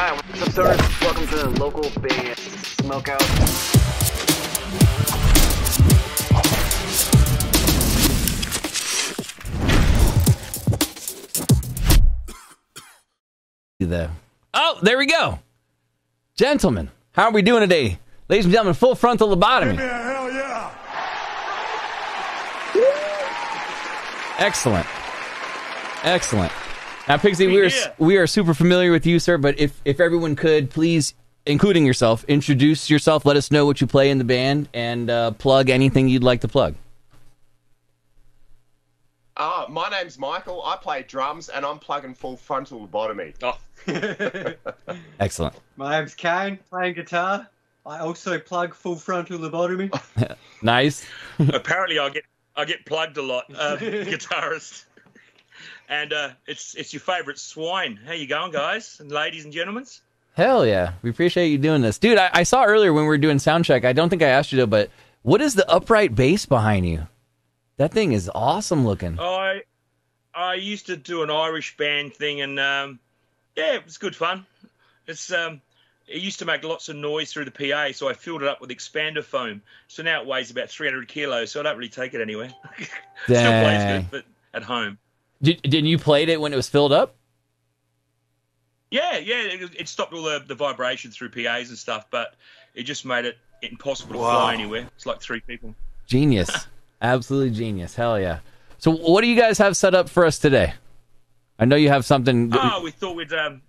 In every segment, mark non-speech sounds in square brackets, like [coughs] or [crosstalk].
Hi, what's up, stoners? Welcome to the local Band Smokeout. the oh there we go gentlemen how are we doing today ladies and gentlemen full frontal lobotomy hell yeah. excellent excellent now Pigsy we are here. we are super familiar with you sir but if if everyone could please including yourself introduce yourself let us know what you play in the band and uh, plug anything you'd like to plug Uh, my name's Michael. I play drums and I'm plugging full frontal lobotomy. Oh, [laughs] excellent My name's Kane, playing guitar. I also plug full frontal lobotomy. [laughs] nice apparently I get I get plugged a lot, uh, [laughs] guitarist. And uh, it's it's your favourite swine. How you going, guys and ladies and gentlemen? hell yeah we appreciate you doing this dude I, I saw earlier when we were doing sound check i don't think i asked you though but what is the upright bass behind you that thing is awesome looking I I used to do an Irish band thing, and um, yeah, it was good fun. It's um, it used to make lots of noise through the PA, so I filled it up with expander foam. So now it weighs about 300 kilos, so I don't really take it anywhere. [laughs] Still plays good, but at home. Did, didn't you played it when it was filled up? Yeah, yeah, it, it stopped all the, the vibration through PAs and stuff, but it just made it impossible to Wow. fly anywhere. It's like three people. Genius. [laughs] Absolutely genius. Hell yeah. So what do you guys have set up for us today? I know you have something. Oh, we thought we'd um,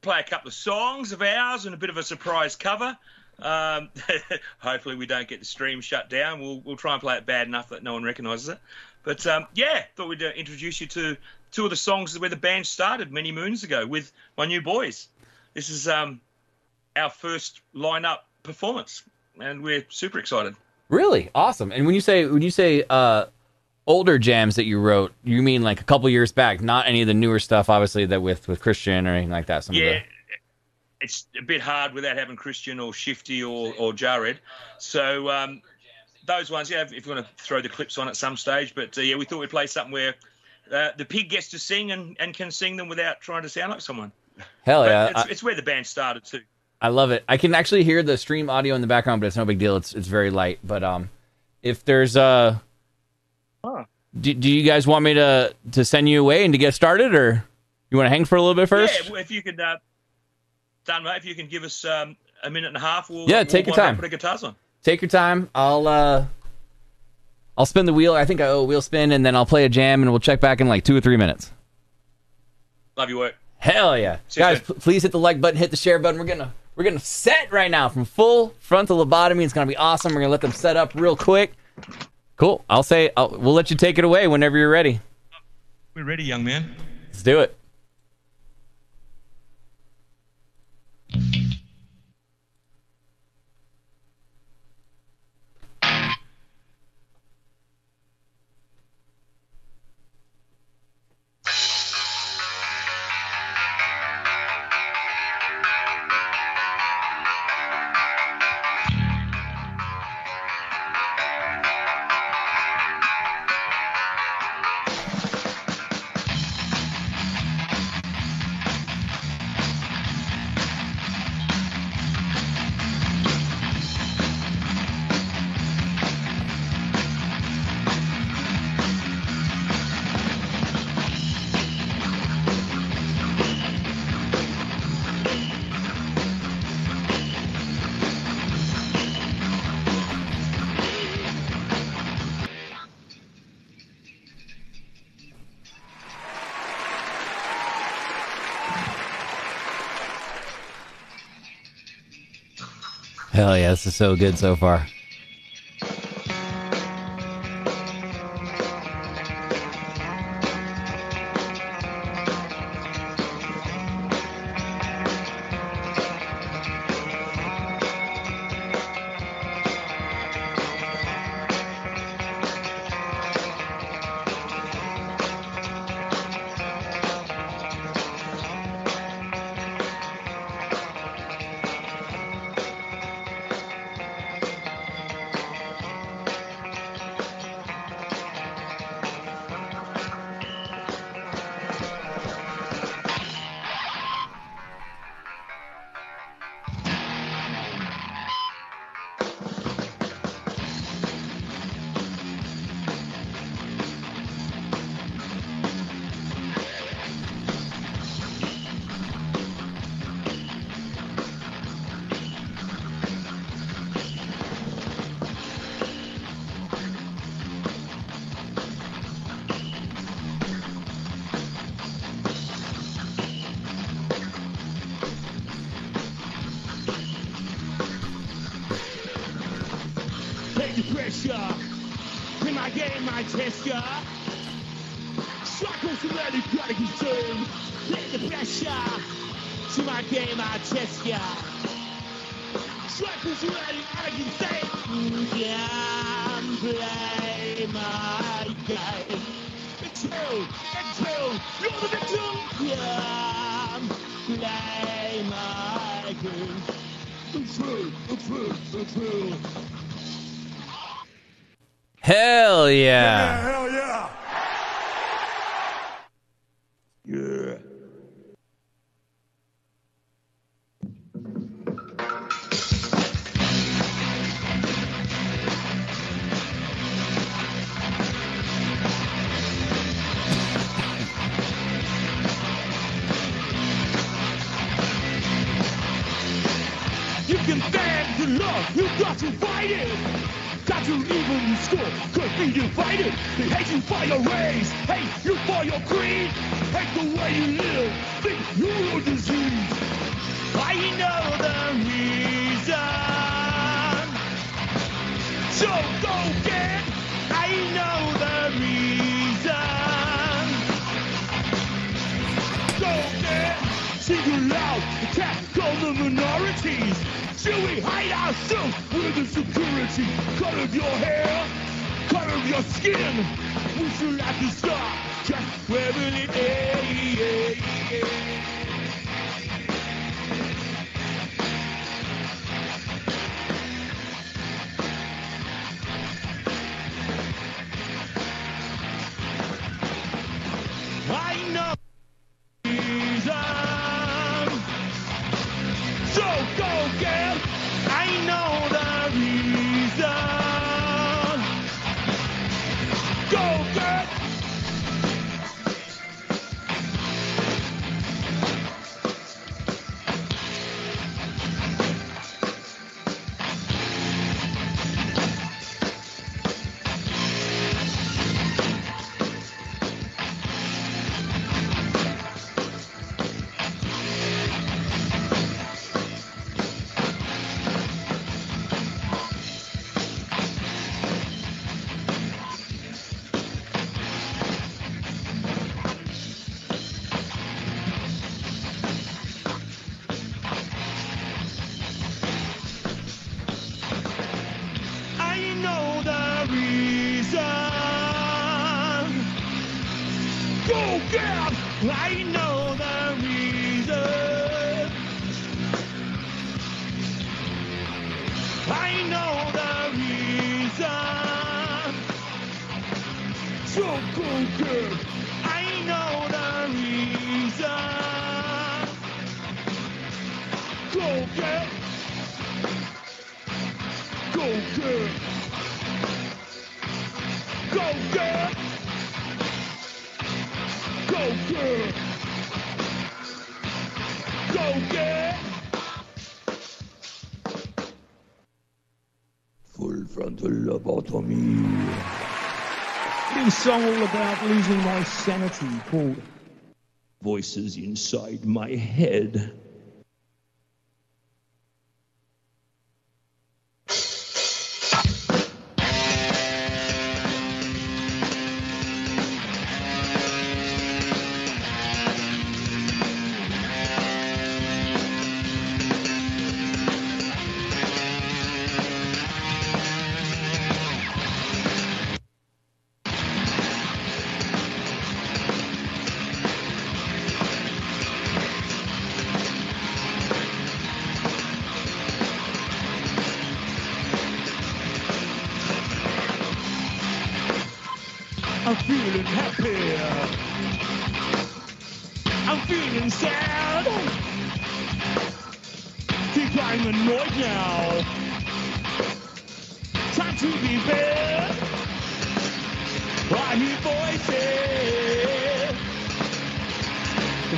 play a couple of songs of ours and a bit of a surprise cover. Um, [laughs] hopefully, we don't get the stream shut down. We'll we'll try and play it bad enough that no one recognises it. But um, yeah, thought we'd uh, introduce you to two of the songs where the band started many moons ago with my new boys. This is um, our first lineup performance, and we're super excited. Really awesome. And when you say when you say uh, older jams that you wrote, you mean like a couple years back, not any of the newer stuff, obviously that with with Christian or anything like that. Some Yeah, of it's a bit hard without having Christian or Shifty or, or Jared. So um, those ones, yeah, if, you want to throw the clips on at some stage. But uh, yeah, we thought we'd play something where uh, the pig gets to sing and, and can sing them without trying to sound like someone. hell But yeah. it's, I, it's where the band started too. I love it. I can actually hear the stream audio in the background, but it's no big deal. It's it's very light. But um, if there's uh, Huh. do, do you guys want me to to send you away and to get started, or you want to hang for a little bit first? Yeah, if you could, uh, Dan, mate, if you can give us um, a minute and a half, we'll Yeah, we'll take your time. Put the guitars on. Take your time. I'll uh, I'll spin the wheel. I think I owe a wheel spin, and then I'll play a jam, and we'll check back in like two or three minutes. Love your work. Hell yeah, See guys! p- please hit the like button, hit the share button. We're gonna we're gonna set right now from full frontal lobotomy. It's gonna be awesome. We're gonna let them set up real quick. Cool. I'll say I'll, we'll let you take it away whenever you're ready. We're ready, young man. Let's do it. Hell yeah, this is so good so far. And let it gotta concern. Let the pressure to my game, I test ya. Let it gotta concern. Can play my game. Until, until you're the victim. Can play my game. Until, until, until. Hell yeah. Hell yeah! Yeah. [laughs] You can stand the love, you got to fight it. Got you evil, the score, could be divided. They hate you for your race, hate you for your creed, hate the way you live, think you're a disease. I know the reason. So go get, I know the reason. Go get, single out, attack on the minorities. Should we hide ourselves with the security? Cut of your hair, cut of your skin. We should have to stop just wearing it. Hey, hey, hey. Get. I know the reason. Go get. Go get. Go get. Go get. Go get. Full frontal lobotomy. New song all about losing my sanity called Voices Inside My Head. I'm annoyed now. Time to be fair. I hear voices.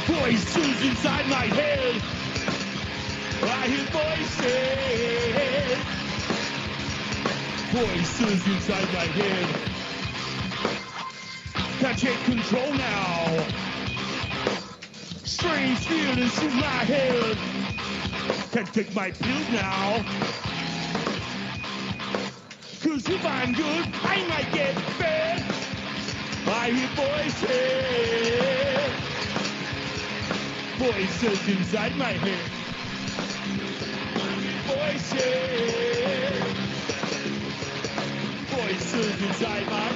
Voices inside my head. I hear voices. Voices inside my head. Can't take control now. Strange feelings through my head. Can't take my pills now. Cause if I'm good, I might get fed. I hear voices. Voices inside my head. Voices. Voices inside my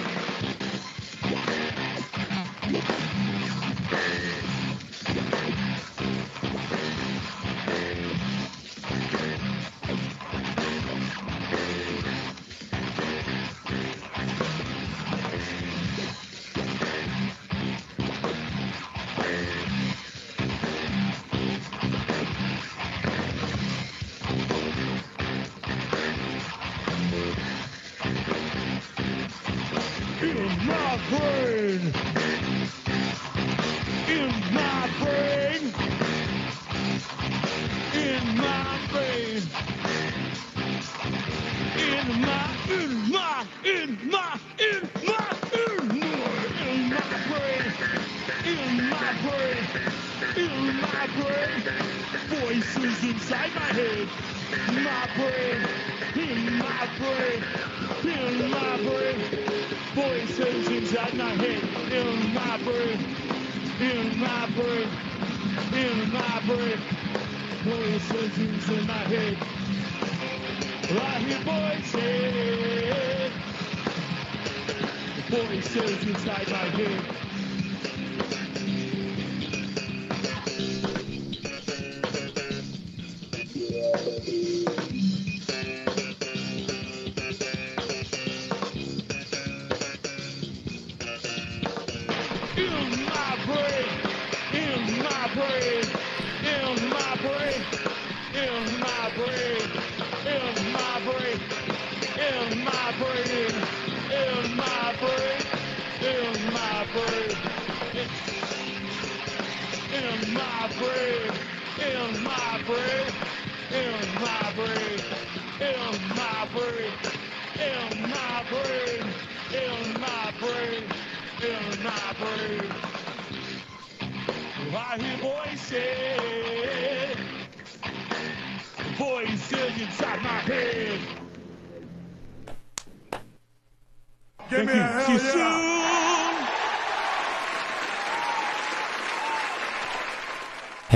i did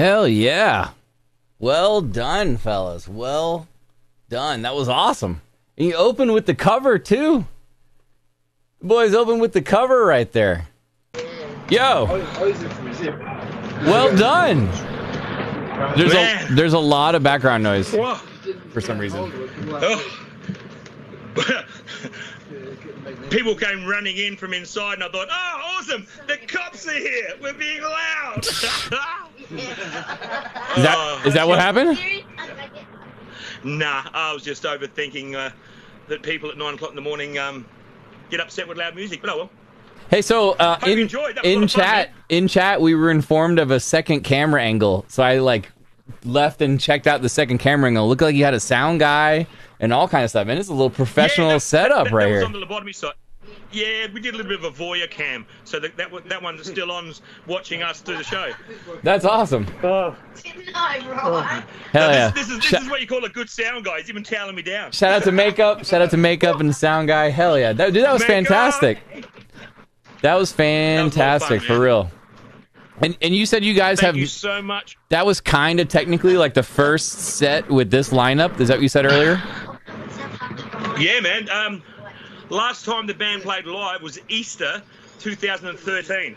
Hell yeah. Well done, fellas. Well done. That was awesome. And you opened with the cover, too. The boys open with the cover right there. Yo. Well done. There's a, there's a lot of background noise Whoa. for some reason. Oh. People came running in from inside, and I thought, "Oh, awesome! The cops are here. We're being loud." [laughs] Is that, is that what happened? Nah, I was just overthinking uh, that people at nine o'clock in the morning um, get upset with loud music. But oh well. Hey, so uh, in enjoyed. That was a in of fun, chat in chat we were informed of a second camera angle, so I like left and checked out the second camera angle. It looked like you had a sound guy and all kind of stuff, and it's a little professional Yeah, that- setup that, that right here. on the lobotomy. Yeah, we did a little bit of a voyeur cam, so that that, one- that one's still on, watching us do the show. That's awesome. Oh, Hell Now, yeah! This, this is this Sh- is what you call a good sound guy. He's even towing me down. shout out to makeup. Shout out to makeup and the sound guy. Hell yeah! That, dude, that was Makeup! fantastic. That was fantastic fun, for real. And and you said you guys Thank have you so much. that was kind of technically like the first set with this lineup. Is that what you said earlier? Yeah, man. Um, last time the band played live was Easter 2013.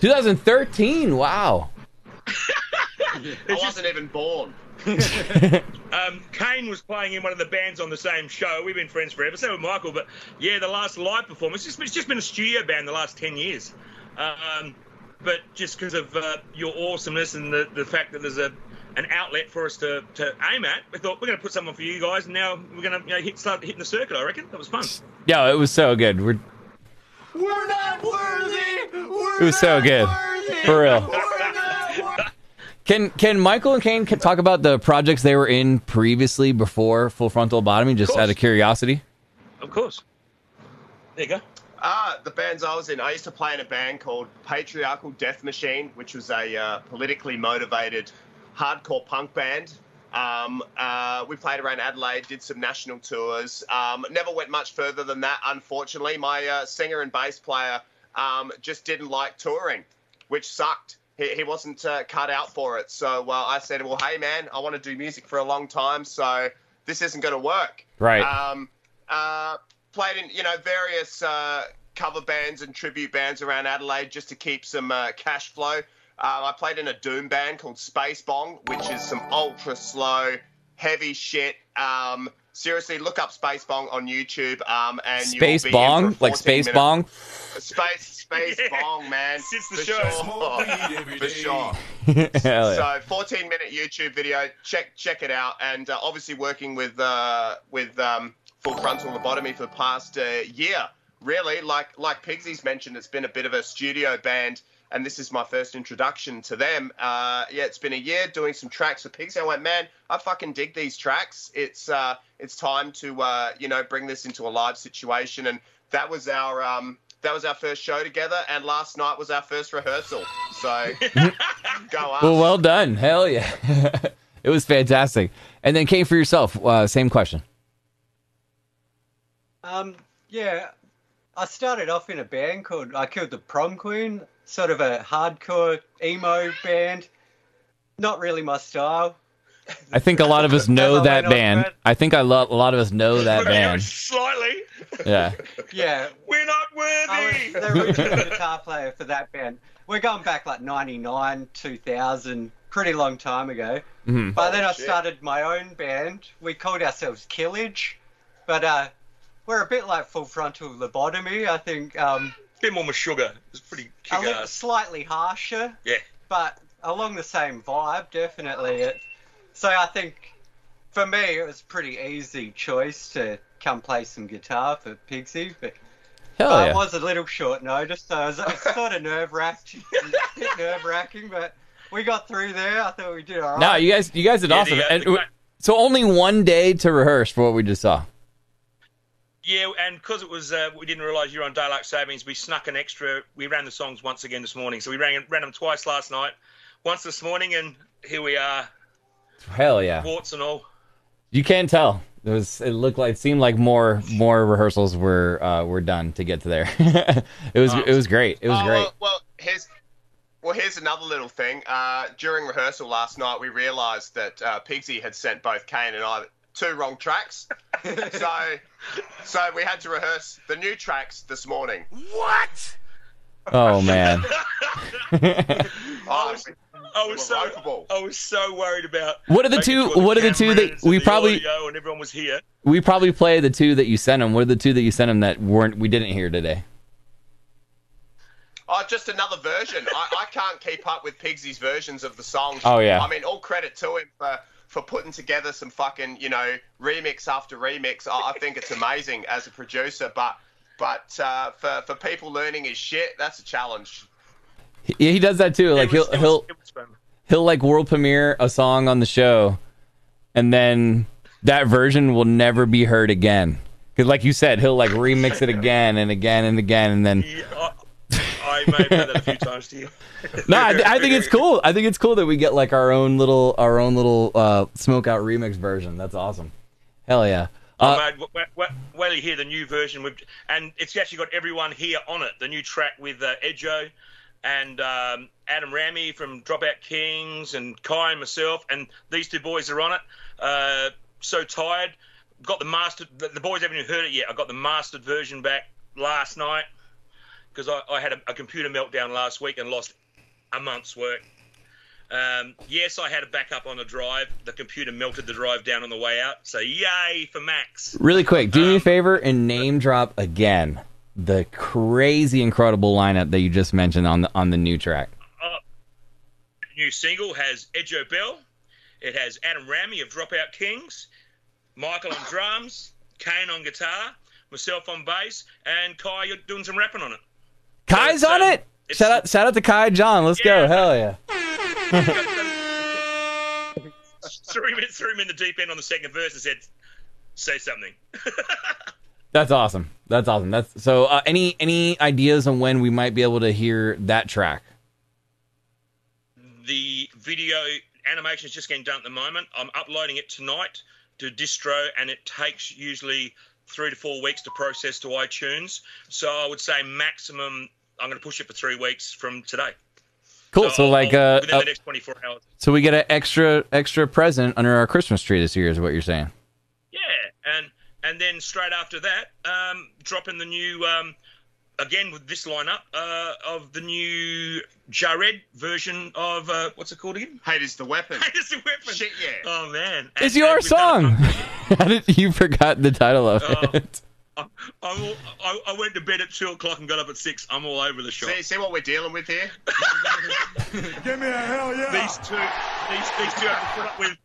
2013. Wow. [laughs] I wasn't even born. [laughs] Um, Kane was playing in one of the bands on the same show. We've been friends forever. So with Michael. But yeah, the last live performance, it's just, it's just been a studio band the last 10 years. Um, but just because of uh, your awesomeness and the, the fact that there's a an outlet for us to, to aim at, we thought we're going to put something for you guys, and now we're going to you know, hit, start hitting the circuit. I reckon that was fun. Yo, it was so good. We're, We're not worthy. We're it was so good. For real. Can can Michael and Kane talk about the projects they were in previously before Full Frontal Lobotomy, just course. out of curiosity? Of course. There you go. Ah, the bands I was in, I used to play in a band called Patriarchal Death Machine, which was a uh, politically motivated hardcore punk band. Um, uh, we played around Adelaide, did some national tours. Um, never went much further than that, unfortunately. My uh, singer and bass player um, just didn't like touring, which sucked. He, he wasn't uh, cut out for it. So uh, I said, well, hey, man, I want to do music for a long time, so this isn't going to work. Right. Um, uh, played in, you know, various uh, cover bands and tribute bands around Adelaide just to keep some uh, cash flow. Uh, I played in a doom band called Space Bong, which is some ultra slow, heavy shit. Um, seriously, look up Space Bong on YouTube. Um, and you will Space be in for a bong, like space minute- bong. Space Space [laughs] Yeah. Bong, man. Since the for show. Sure. for sure. [laughs] Hell yeah. So 14 minute YouTube video. Check check it out. And uh, obviously working with uh, with um, full frontal lobotomy for the past uh, year. Really, like like Pigsy's mentioned, it's been a bit of a studio band, and this is my first introduction to them. Uh, yeah, it's been a year doing some tracks for Pigsy. I went, man, I fucking dig these tracks. It's uh, it's time to uh, you know bring this into a live situation, and that was our um, that was our first show together, and last night was our first rehearsal. So [laughs] go up. Well, well done. Hell yeah. [laughs] it was fantastic. And then came for yourself. Uh, same question. Um, yeah, I started off in a band called I Killed the Prom Queen, sort of a hardcore emo band. Not really my style. I think a lot of us [laughs] know Never that band. Brad. I think I lo- a lot of us know that band. Slightly. Yeah. [laughs] Yeah, We're not worthy. I was the original guitar player for that band. We're going back like 99, 2000, pretty long time ago. Mhm. But then I shit. started my own band. We called ourselves Killage, but uh, we're a bit like Full Frontal Lobotomy. I think um, bit more sugar. It's pretty a little slightly harsher, Yeah. but along the same vibe, definitely. It, so I think for me it was a pretty easy choice to come play some guitar for Pigsy, but Hell uh, it was a little short notice, so it was, it was sort of nerve wracking, nerve wracking, but we got through there. I thought we did all right. No, you guys, you guys did Yeah, awesome. the, And, so only one day to rehearse for what we just saw. Yeah, and because it was, uh, we didn't realise you were on daylight savings. We snuck an extra. We ran the songs once again this morning, so we ran ran them twice last night, once this morning, and here we are, Hell yeah. warts and all. You can tell. It was. It looked like. it Seemed like more more rehearsals were uh, were done to get to there. [laughs] it was. It was great. It was Oh, great. Well, well, here's well, here's another little thing. Uh, during rehearsal last night, we realised that uh, Pigsy had sent both Kane and I two wrong tracks. [laughs] so, so we had to rehearse the new tracks this morning. What? Oh man. [laughs] Oh, I was so Irrevocable. I was so worried about. What are the two- sure what are the two that cameras and we probably- audio and everyone was here. we probably play the two that you sent him. What are the two that you sent him that weren't we didn't hear today? Oh, just another version. I, I can't keep up with Pigsy's versions of the songs. Oh, yeah. I mean, all credit to him for for putting together some fucking you know remix after remix. I, I think it's amazing as a producer, but but uh, for for people learning his shit, that's a challenge. He, he does that too. Like was- he'll was- he'll was he'll like world premiere a song on the show, and then that version will never be heard again. Because, like you said, he'll like remix it again and again and again, and then Yeah, I, I may have done that a few [laughs] times to you. no, I, I think it's cool. I think it's cool that we get like our own little our own little uh, smoke out remix version. That's awesome. Hell yeah. Oh, Uh, mate, w- w- w- well, you hear the new version, with, and it's actually got everyone here on it. The new track with uh, Edjo and um, Adam Ramey from Dropout Kings and Kai and myself, and these two boys are on it. Uh, so tired. Got the mastered. The, the boys haven't even heard it yet. I got the mastered version back last night because I, I had a, a computer meltdown last week and lost a month's work. Um, yes, I had a backup on the drive. The computer melted the drive down on the way out. So yay for Max. really quick, do me a Um, favor and name drop again the crazy incredible lineup that you just mentioned on the on the new track. New single has Edjo Bell. It has Adam Ramey of Dropout Kings, Michael on drums, Kane on guitar, myself on bass, and Kai you're doing some rapping on it. Kai's on it. it's- Shout out shout out to Kai John. Let's go. Hell yeah. [laughs] threw, him in, threw him in the deep end on the second verse and said, "Say something." [laughs] That's awesome. That's awesome. That's so. Uh, any any ideas on when we might be able to hear that track? the video animation is just getting done at the moment. I'm uploading it tonight to distro, and it takes usually three to four weeks to process to iTunes. So I would say maximum. I'm going to push it for three weeks from today. Cool. So, I'll- like, uh, within uh, the next 24 hours. so we get an extra extra present under our Christmas tree this year, is what you're saying? Yeah, and and then straight after that, um, dropping the new um, again with this lineup uh, of the new Jared version of uh, what's it called again? Hate is the weapon. [laughs] It's the weapon. Shit, yeah. Oh man, It's your and we've done song. [laughs] How did you forgot the title of Oh. it? I, I'm all, I, I went to bed at two o'clock and got up at six. I'm all over the shop. See, see what we're dealing with here? [laughs] Give me a hell yeah. These two, these these two have to put up with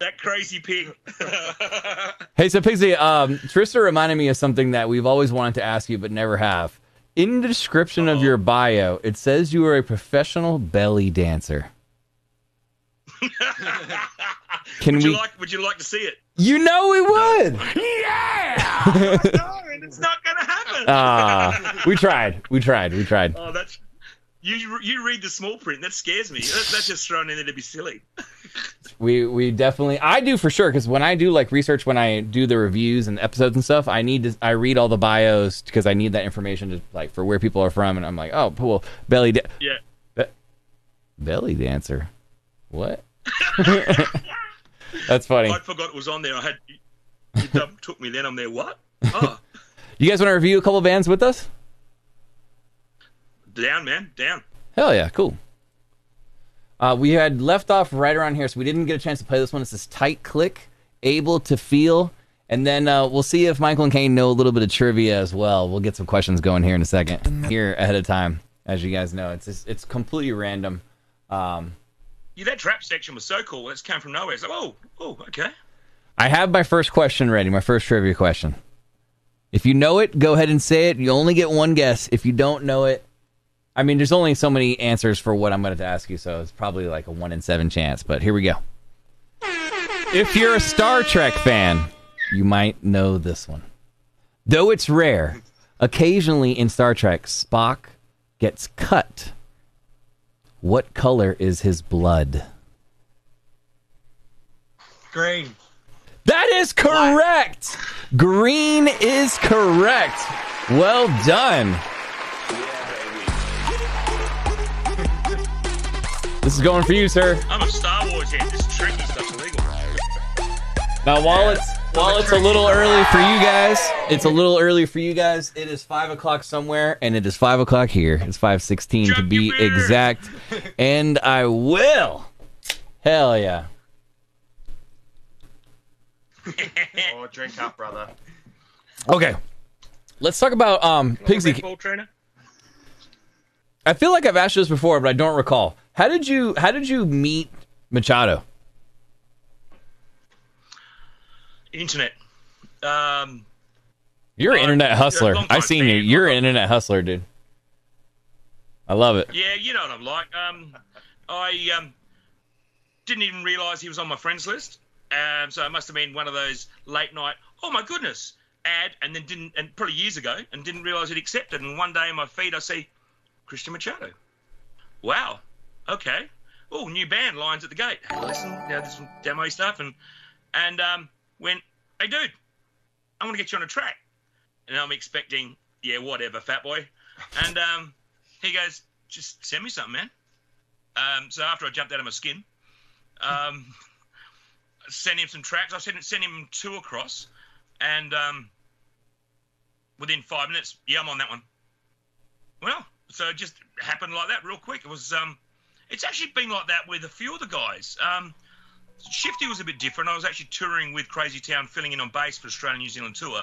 that crazy pig. [laughs] Hey, so Pigsy, um, Trista reminded me of something that we've always wanted to ask you but never have. In the description of your bio, it says you are a professional belly dancer. [laughs] Can would we? you like? Would you like to see it? You know we would. Yeah. [laughs] no, and it's not to happen. Ah, we tried. We tried. We tried. Oh, that's you. You read the small print. That scares me. That, that's just thrown in there to be silly. [laughs] We we definitely I do for sure because when I do like research when I do the reviews and episodes and stuff I need to I read all the bios because I need that information to like for where people are from and I'm like oh cool belly da- Yeah. Be- belly dancer what [laughs] that's funny I forgot it was on there. I had. It [laughs] took me then. I'm there. What? Oh, [laughs] you guys want to review a couple bands with us down, man, down. hell yeah cool uh, we had left off right around here so we didn't get a chance to play this one it's this tight click able to feel and then uh, we'll see if Michael and Kane know a little bit of trivia as well. We'll get some questions going here in a second. Here ahead of time, as you guys know, it's just, it's completely random. Um, Yeah, that trap section was so cool. It's came from nowhere. It's like, oh, oh, okay. I have my first question ready. My first trivia question. If you know it, go ahead and say it. You only get one guess. If you don't know it, I mean, there's only so many answers for what I'm going to ask you, so it's probably like a one in seven chance. But here we go. If you're a Star Trek fan, you might know this one. Though it's rare, occasionally in Star Trek, Spock gets cut. What color is his blood? Green. That is correct. Green is correct. Well done. This is going for you, sir. I'm a Star Wars head. This tricky stuff's illegal. Now, while it's while it's a little early for you guys, it's a little early for you guys. It is five o'clock somewhere, and it is five o'clock here. It's five sixteen to be exact. [laughs] And I will. Hell yeah. [laughs] Oh, drink up, brother. Okay. Let's talk about um Pigsy. Red Bull trainer. I feel like I've asked you this before, but I don't recall. How did you How did you meet Machado? Internet. Um, You're an Uh, internet hustler. long-time I seen you. fan. You're an internet hustler, dude. I love it. yeah, you know what I'm like. Um, I um, didn't even realise he was on my friends list. Um, so it must have been one of those late night. Oh my goodness, ad, and then didn't, and probably years ago, and didn't realise he'd accepted. And one day in my feed, I see Christian Machado. Wow. Okay. Oh, new band Lions at the Gate. Listen, now there's some demo stuff, and and um, went, hey dude, I want to get you on a track. And I'm expecting, yeah, whatever, fat boy. And um, he goes, just send me something, man. Um, so after I jumped out of my skin, um, [laughs] sent him some tracks. I sent, sent him two across, and um, within five minutes, yeah, I'm on that one. Well, so it just happened like that, real quick. It was, um, it's actually been like that with a few of the guys. Um, Shifty was a bit different. I was actually touring with Crazy Town, filling in on bass for Australian New Zealand tour.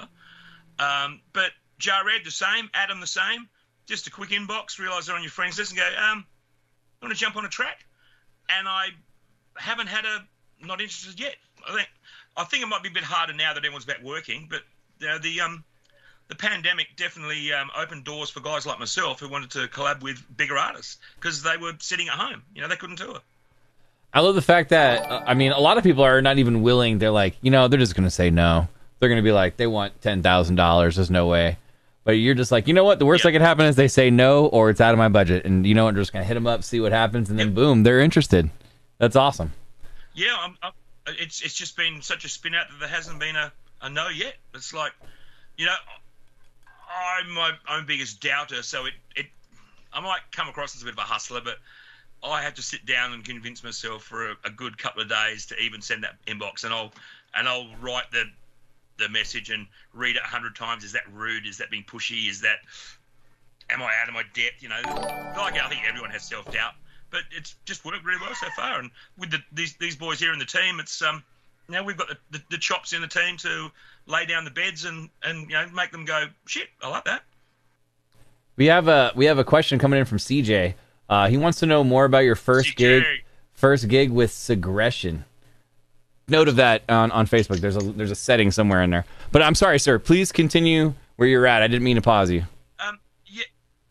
Um, but Jared the same, Adam the same. Just a quick inbox, realise they're on your friends list, and go, um, want to jump on a track? And I haven't had a not interested yet. I think I think it might be a bit harder now that everyone's back working, but you know, the um the pandemic definitely um, opened doors for guys like myself who wanted to collab with bigger artists because they were sitting at home. You know, they couldn't tour. I love the fact that uh, I mean, a lot of people are not even willing. They're like, you know, they're just going to say no. They're going to be like, they want ten thousand dollars. There's no way. But you're just like, you know what? The worst Yeah. that could happen is they say no, or it's out of my budget, and you know what? I'm just going to hit them up, see what happens, and then boom, they're interested. That's awesome. yeah, I'm, I'm, it's it's just been such a spin out that there hasn't been a, a no yet. It's like, you know, I'm my own biggest doubter, so it, it I might come across as a bit of a hustler, but I have to sit down and convince myself for a, a good couple of days to even send that inbox, and I'll and I'll write the the message and read it a hundred times. Is that rude? Is that being pushy? Is that am I out of my depth? You know, like I think everyone has self doubt, but it's just worked really well so far. And with the, these these boys here in the team, it's um now we've got the, the, the chops in the team to lay down the beds and and you know make them go shit. I like that. We have a we have a question coming in from CJ. Uh, he wants to know more about your first CJ. gig, first gig with Segression. Note of that on, on Facebook. There's a there's a setting somewhere in there. But I'm sorry, sir. Please continue where you're at. I didn't mean to pause you. Um, yeah,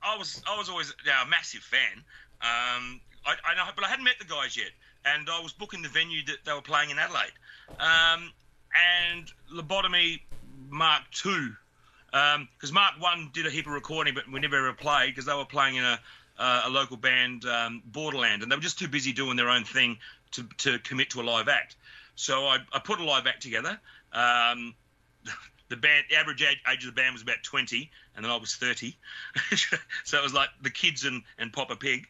I was I was always yeah, a massive fan. Um, I, I know, but I hadn't met the guys yet, and I was booking the venue that they were playing in Adelaide. Um, and Lobotomy Mark Two, because Mark One did a heap of recording, but we never ever played because they were playing in a uh, a local band, um, Borderland, and they were just too busy doing their own thing to to commit to a live act. So I, I put a live act together. Um, [laughs] the band the average age, age of the band was about 20 and then i was 30 [laughs] so it was like the kids and, and papa pig.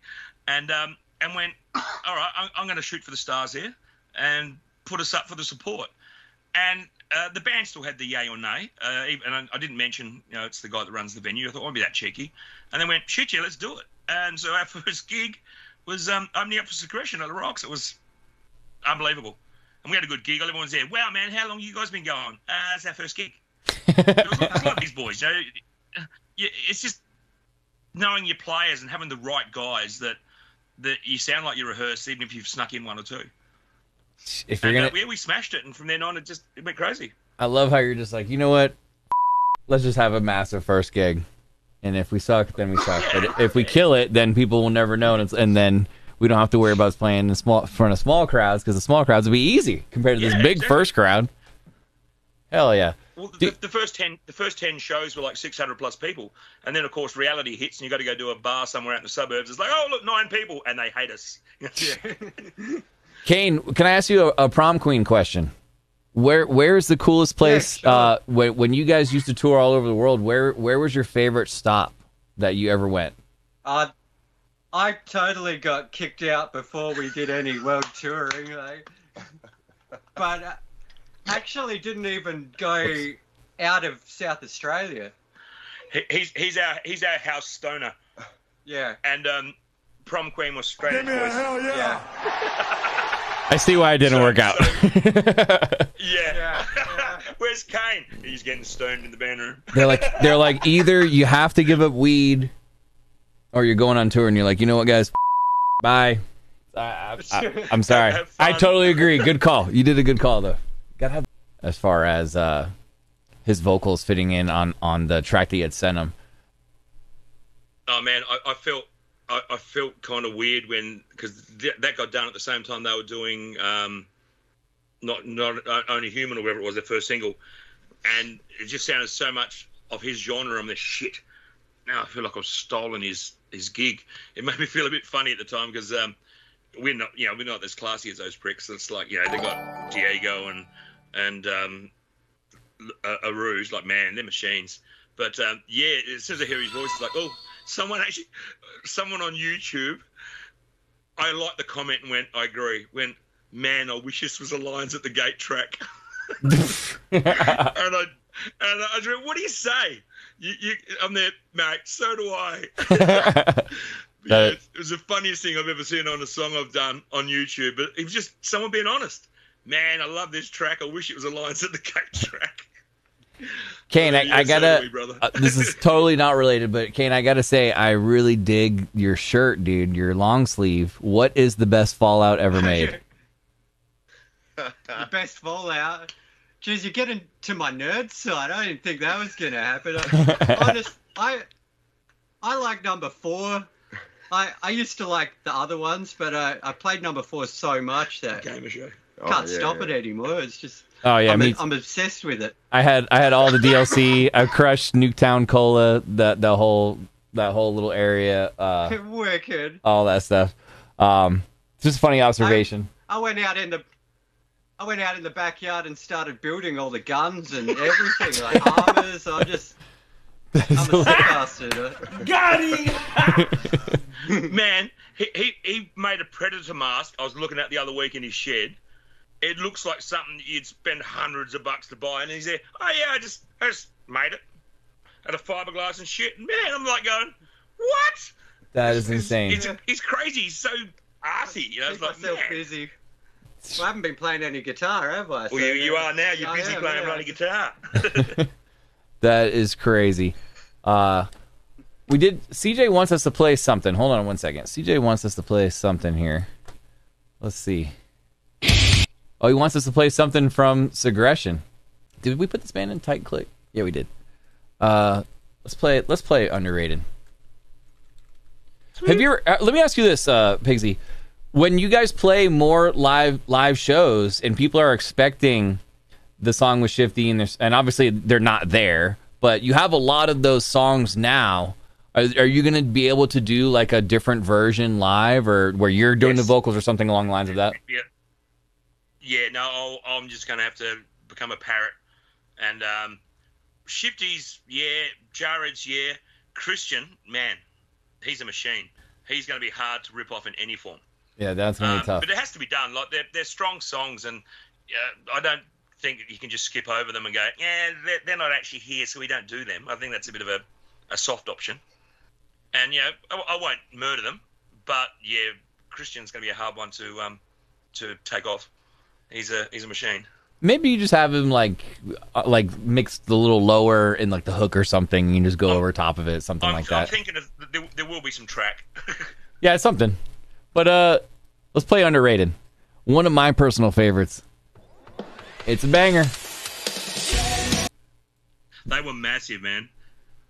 And um, and went [coughs] all right i'm, I'm going to shoot for the stars here and put us up for the support. And uh, the band still had the yay or nay uh, and I, I didn't mention you know it's the guy that runs the venue. I thought i'd be that cheeky. And they went shit yeah let's do it and so our [laughs] first gig was um, opening up for Segression at the rocks it was unbelievable and we had a good gig. Everyone's there. Wow, man, how long you guys been going? Uh, it's our first gig. There was of these boys. You know, it's just knowing your players and having the right guys that that you sound like you rehearse, even if you've snuck in one or two. If you're And gonna, uh, yeah, we smashed it, and from then on, it just it went crazy. I love how you're just like, you know what? Let's just have a massive first gig, and if we suck, then we suck. But if we kill it, then people will never know, and, it's, and then we don't have to worry about us playing in small in front of small crowds because the small crowds will be easy compared to this Yeah, big exactly. first crowd. Hell yeah! Well, Do- the, the first ten the first ten shows were like six hundred plus people, and then of course reality hits, and you got to go to a bar somewhere out in the suburbs. It's like, oh look, nine people, and they hate us. [laughs] Kane, can I ask you a, a prom queen question? Where where is the coolest place? sure. uh, when, when you guys used to tour all over the world, where where was your favorite stop that you ever went? Uh, I totally got kicked out before we did any world touring, like, [laughs] but uh, actually didn't even go out of South Australia. He- he's he's our he's our house stoner, Yeah, and um, prom queen was straight. Give me a hell yeah, [laughs] I see why it didn't So- work out. [laughs] Yeah. yeah. [laughs] yeah. Where's Kane? He's getting stoned in the band room. they're like they're like either you have to give up weed, or you're going on tour and you're like, you know what, guys, [laughs] bye. I, I, I, I'm sorry. I totally agree. Good call. You did a good call though. Gotta have as far as uh, his vocals fitting in on on the track that you had sent him. Oh man, I, I felt I, I felt kind of weird when because th- that got done at the same time they were doing um, not not uh, only human or whatever it was their first single, and it just sounded so much of his genre and the shit. Now I feel like I've stolen his his gig. It made me feel a bit funny at the time because um, we're not you know we're not as classy as those pricks. It's like you know they got Diego and and um, a, a Rouge like man they're machines. But um, yeah, as soon as I hear his voice, it's like, oh, someone actually, someone on YouTube. I liked the comment and went, I agree. Went, man, I wish this was a Lions at the Gate track. [laughs] and I and I went, what do you say? You, you, I'm there, mate. So do I. [laughs] [laughs] it was the funniest thing I've ever seen on a song I've done on YouTube. But it was just someone being honest. Man, I love this track. I wish it was a Lions at the Gate track. Kane, I, I gotta. do uh, this is [laughs] totally not related, but Kane, I gotta say, I really dig your shirt, dude. Your long sleeve. What is the best Fallout ever made? [laughs] the best fallout. Jeez, you're getting to my nerd side. I didn't think that was gonna happen. I, [laughs] honest, I, I like number four. I, I used to like the other ones, but I, I played number four so much that Gamer show. can't stop it anymore. It's just Oh yeah, I'm, me. I'm obsessed with it. I had I had all the DLC. I crushed Nuketown Cola, the the whole that whole little area, uh, [laughs] Wicked. all that stuff. Um, just a funny observation. I went out in the I went out in the backyard and started building all the guns and everything, like [laughs] armors. I'm just, I'm a sick bastard. Got him! [laughs] Man, he, he, he made a predator mask. I was looking at the other week in his shed. It looks like something that you'd spend hundreds of bucks to buy. And he's there, oh yeah, I just, I just made it. Out of fiberglass and shit. And Man, I'm like going, what? That is insane. He's, he's crazy. He's so arty. You know, it's Keep like, myself man. busy. Well, I haven't been playing any guitar, have I? Well, you, you are now. You're I busy am, playing yeah. bloody guitar. [laughs] [laughs] That is crazy. Uh, we did. CJ wants us to play something. Hold on one second. CJ wants us to play something here. Let's see. Oh, he wants us to play something from Segression. Did we put this band in tight click? Yeah, we did. Uh, let's play. Let's play underrated. Have you ever? Uh, let me ask you this, uh, Pigsy. When you guys play more live live shows and people are expecting the song with Shifty and and obviously they're not there, but you have a lot of those songs now. Are, are you going to be able to do like a different version live, or where you're doing Yes. the vocals or something along the lines of that? Yeah. No, I'll, I'm just going to have to become a parrot. And um, Shifty's, yeah. Jared's, yeah. Christian, man, he's a machine. He's going to be hard to rip off in any form. Yeah, that's really Um, tough. But it has to be done. Like they're, they're strong songs, and uh, I don't think you can just skip over them and go, yeah, they're, they're not actually here, so we don't do them. I think that's a bit of a, a soft option. And you know, I, I won't murder them, but yeah, Christian's going to be a hard one to um to take off. He's a he's a machine. Maybe you just have him like uh, like mixed a little lower in like the hook or something. You can just go over top of it, something I'm, like I'm that. thinking of there, there will be some track. [laughs] Yeah, it's something. But uh let's play underrated. One of my personal favorites. It's a banger. they were massive, man.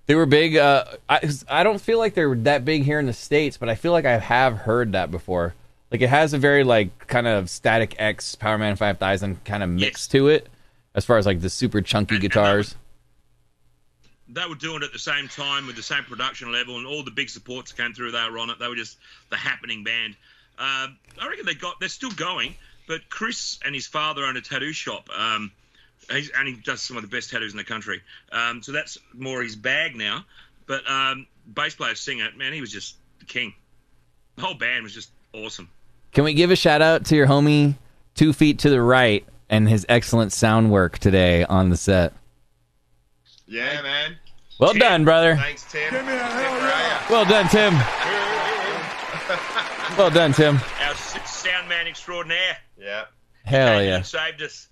They were big. Uh, I, I don't feel like they're that big here in the states, but I feel like I have heard that before. Like it has a very like kind of Static X Power Man Five Thousand kind of mix Yes. to it, as far as like the super chunky And- and that guitars. they were doing it at the same time with the same production level, and all the big supports that came through. They were on it. They were just the happening band. Um, I reckon they got. They're still going, but Chris and his father own a tattoo shop. Um, he's, and he does some of the best tattoos in the country. Um, so that's more his bag now. But um, bass player, singer, man, he was just the king. The whole band was just awesome. Can we give a shout out to your homie Two Feet to the Right and his excellent sound work today on the set? Yeah, man. Well Tim. done, brother. Thanks, Tim. Give me a Tim hell Well done, Tim. [laughs] Well done, Tim. Our sound man extraordinaire. Yeah. Hell came yeah. saved us.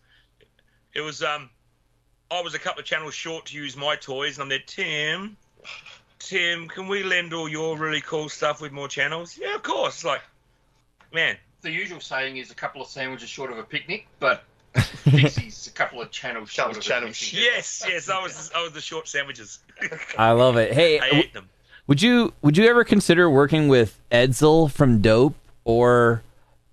It was um, I was a couple of channels short to use my toys, and I'm there, Tim. Tim, can we lend all your really cool stuff with more channels? Yeah, of course. It's like, man, The usual saying is a couple of sandwiches short of a picnic, but [laughs] Dixie's a couple of channels short Couple of channels a picnic. yes, yes, I was I was the short sandwiches. [laughs] I love it. Hey, I w- ate them. Would you would you ever consider working with Edsel from Dope or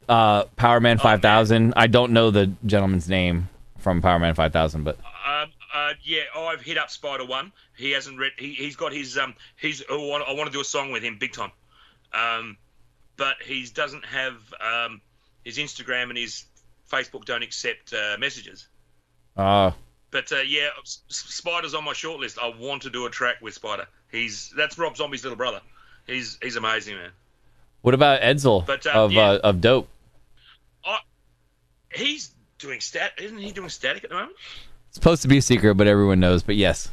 uh, Power Man Five Thousand? I don't know the gentleman's name from Power Man Five Thousand, but Um, uh, yeah, I've hit up Spider One. He hasn't read. He, he's got his um. He's. I want, I want to do a song with him, big time. Um, but he doesn't have um his Instagram and his Facebook don't accept uh, messages. uh, But uh, yeah, S- Spider's on my shortlist. I want to do a track with Spider. He's that's Rob Zombie's little brother. He's he's amazing, man. what about Edsel But, uh, of yeah. uh, of Dope? He's doing stat. Isn't he doing static at the moment? It's supposed to be a secret, but everyone knows. But yes,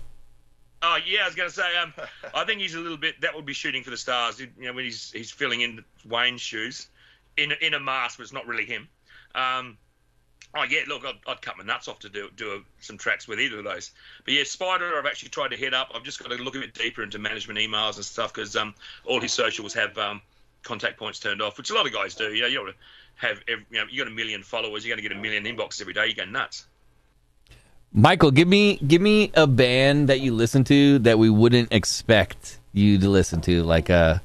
Oh yeah, I was going to say. Um, [laughs] I think he's a little bit. That would be shooting for the stars. You know, when he's he's filling in Wayne's shoes, in a- in a mask, but it's not really him. Um, oh yeah, look, I'd, I'd cut my nuts off to do do a, some tracks with either of those. But yeah, Spider, I've actually tried to hit up. I've just got to look a bit deeper into management emails and stuff because um, all his socials have um, contact points turned off, which a lot of guys do. You know, you have every, you know, you got a million followers, you're going to get a million inboxes every day. You go nuts. Michael, give me give me a band that you listen to that we wouldn't expect you to listen to, like a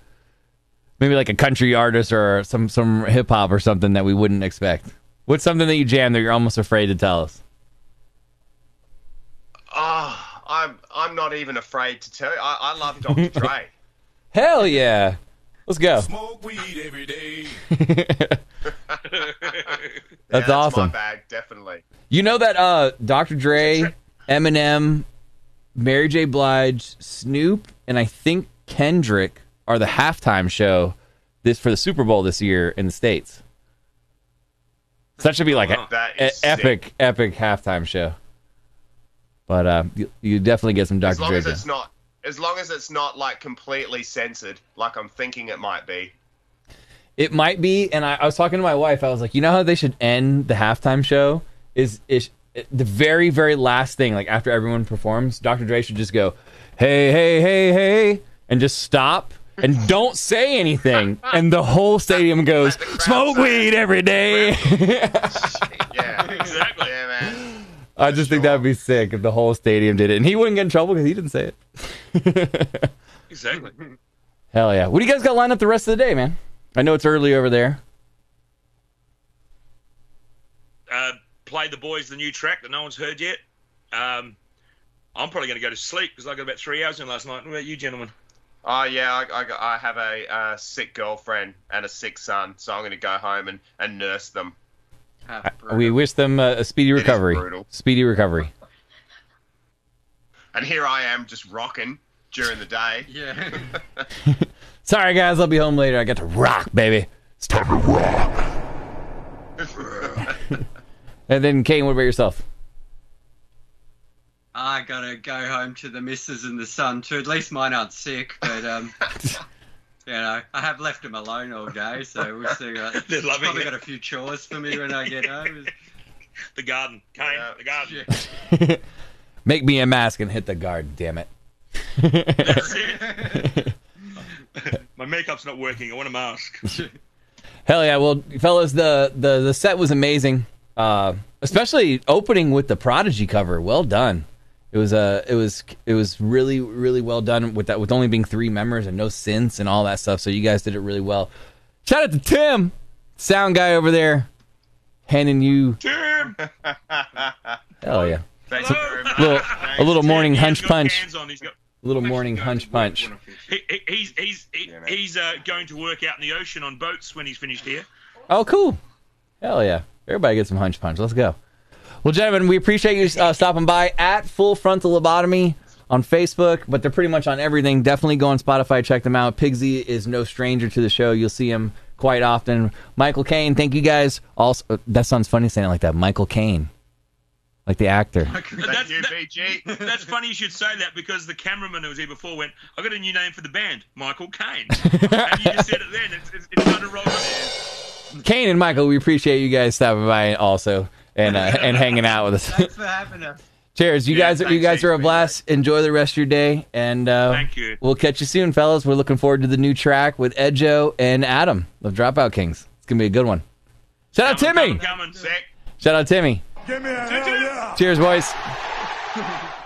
maybe like a country artist or some some hip hop or something that we wouldn't expect. What's something that you jam that you're almost afraid to tell us? Ah, I'm I'm not even afraid to tell you. I, I love Dr. [laughs] Dre. Hell yeah, let's go. Smoke weed every day. [laughs] [laughs] That's yeah, awesome. my bag, definitely. You know that uh, Dr. Dre, Eminem, Mary J. Blige, Snoop, and I think Kendrick are the halftime show this for the Super Bowl this year in the states. So that should be like a, That a- sick. epic, epic halftime show. But uh, you, you definitely get some As Dr. long Dre. as down. it's not, as long as it's not like completely censored, like I'm thinking it might be. It might be, and I, I was talking to my wife. I was like, you know how they should end the halftime show is is the very very last thing, like after everyone performs. Dr. Dre should just go, hey hey hey hey, and just stop and [laughs] don't say anything, and the whole stadium goes, smoke weed every day. [laughs] Yeah, [laughs] Exactly. Yeah, man. I just think that'd be sick if the whole stadium did it, and he wouldn't get in trouble because he didn't say it. Exactly. Hell yeah! What do you guys got lined up the rest of the day, man? I know it's early over there. Uh, play the boys the new track that no one's heard yet. Um, I'm probably going to go to sleep because I got about three hours in last night. What about you, gentlemen? Oh yeah, I, I, I have a uh, sick girlfriend and a sick son, so I'm going to go home and, and nurse them. Ah, brutal. We wish them uh, a speedy recovery. Speedy recovery. And here I am just rocking during the day. [laughs] Yeah. [laughs] Sorry, guys, I'll be home later. I got to rock, baby. It's time to rock. And then, Kane, what about yourself? I gotta go home to the missus and the son too. At least mine aren't sick, but um, [laughs] you know, I have left them alone all day, so we'll see. Uh, [laughs] They're loving probably it. got a few chores for me when I get home. [laughs] The garden, Kane. Yeah. The garden. Yeah. Make me a mask and hit the guard, damn it. That's it. My makeup's not working. I want a mask. Hell yeah! Well, fellas, the the the set was amazing. Uh, especially opening with the Prodigy cover. Well done. It was uh, it was it was really really well done with that with only being three members and no synths and all that stuff. So you guys did it really well. Shout out to Tim, sound guy over there, handing you. Tim! [laughs] Hell yeah! Thank you very much. Little, a little morning hunch punch. Hands on. He's got. Little morning hunch punch. He, he, he's he's he, Yeah, he's uh, going to work out in the ocean on boats when he's finished here. Oh, cool. Hell yeah. Everybody get some hunch punch. Let's go. Well, gentlemen, we appreciate you uh, stopping by at Full Frontal Lobotomy on Facebook, but they're pretty much on everything. Definitely go on Spotify, check them out. Pigsy is no stranger to the show. You'll see him quite often. Michael Caine, thank you guys. Also, uh, that sounds funny saying it like that. Michael Caine, like the actor. [laughs] That's- that- [laughs] That's funny you should say that because the cameraman who was here before went, I got a new name for the band, Michael Caine. [laughs] and you just said it then. It's, it's, it's kind of rolled on Kane and Michael, we appreciate you guys stopping by also and uh, and hanging out with us. [laughs] Thanks for having us. Cheers. You Yeah, guys, you guys are a thanks, blast. Enjoy the rest of your day, and uh, Thank you. We'll catch you soon, fellas. We're looking forward to the new track with Edjo and Adam of Dropout Kings. It's gonna be a good one. Shout out Timmy. coming, coming. Sick. Shout out Timmy. Give me a hell yeah. Cheers, boys. [laughs]